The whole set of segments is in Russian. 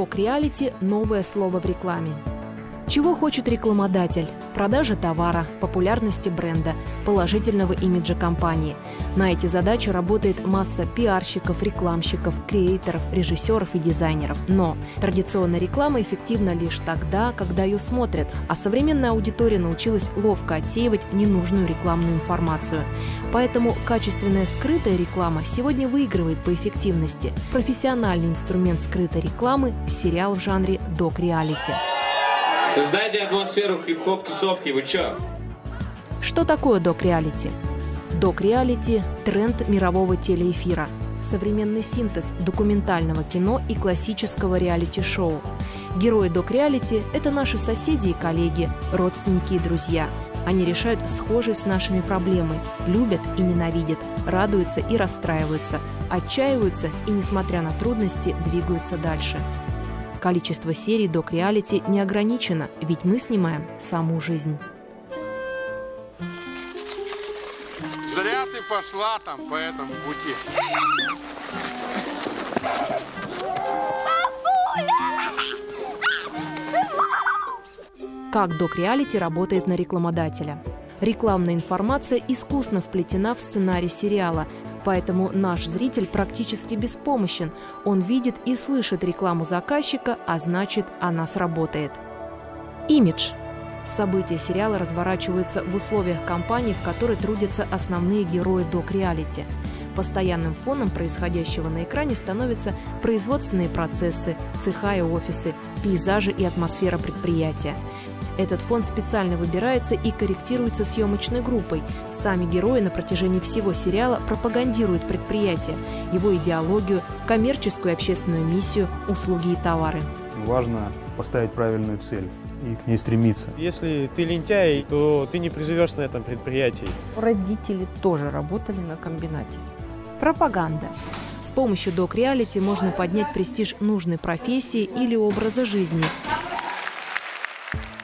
Док-реалити – новое слово в рекламе. Чего хочет рекламодатель? Продажи товара, популярности бренда, положительного имиджа компании. На эти задачи работает масса пиарщиков, рекламщиков, креаторов, режиссеров и дизайнеров. Но традиционная реклама эффективна лишь тогда, когда ее смотрят, а современная аудитория научилась ловко отсеивать ненужную рекламную информацию. Поэтому качественная скрытая реклама сегодня выигрывает по эффективности. Профессиональный инструмент скрытой рекламы – сериал в жанре док-реалити. Создайте атмосферу хип-хоп тусовки, вы чё? Что такое док-реалити? Док-реалити – тренд мирового телеэфира. Современный синтез документального кино и классического реалити-шоу. Герои док-реалити – это наши соседи и коллеги, родственники и друзья. Они решают схожие с нашими проблемы, любят и ненавидят, радуются и расстраиваются, отчаиваются и, несмотря на трудности, двигаются дальше. Количество серий док-реалити не ограничено, ведь мы снимаем саму жизнь. Зря ты пошла там по этому пути. Как док-реалити работает на рекламодателя? Рекламная информация искусно вплетена в сценарий сериала, поэтому наш зритель практически беспомощен. Он видит и слышит рекламу заказчика, а значит, она сработает. Имидж. События сериала разворачиваются в условиях компании, в которой трудятся основные герои док-реалити. Постоянным фоном происходящего на экране становятся производственные процессы, цеха и офисы, пейзажи и атмосфера предприятия. Этот фон специально выбирается и корректируется съемочной группой. Сами герои на протяжении всего сериала пропагандируют предприятие, его идеологию, коммерческую и общественную миссию, услуги и товары. Важно поставить правильную цель и к ней стремиться. Если ты лентяй, то ты не приживешь на этом предприятии. Родители тоже работали на комбинате. Пропаганда. С помощью док-реалити можно поднять престиж нужной профессии или образа жизни.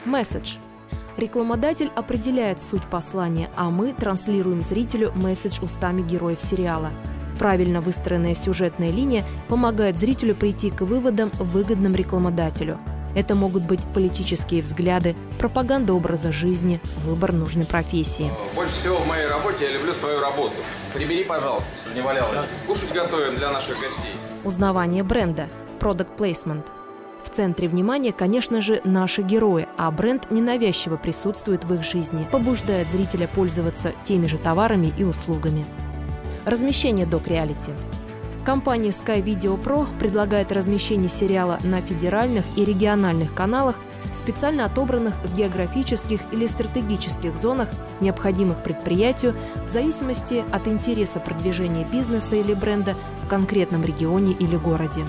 Месседж. Рекламодатель определяет суть послания, а мы транслируем зрителю месседж устами героев сериала. Правильно выстроенная сюжетная линия помогает зрителю прийти к выводам, выгодным рекламодателю. Это могут быть политические взгляды, пропаганда образа жизни, выбор нужной профессии. Больше всего в моей работе я люблю свою работу. Прибери, пожалуйста, чтобы не валялось. Кушать готовим для наших гостей. Узнавание бренда. Product placement. В центре внимания, конечно же, наши герои, а бренд ненавязчиво присутствует в их жизни, побуждает зрителя пользоваться теми же товарами и услугами. Размещение док-реалити. Компания Sky Video Pro предлагает размещение сериала на федеральных и региональных каналах, специально отобранных в географических или стратегических зонах, необходимых предприятию в зависимости от интереса продвижения бизнеса или бренда в конкретном регионе или городе.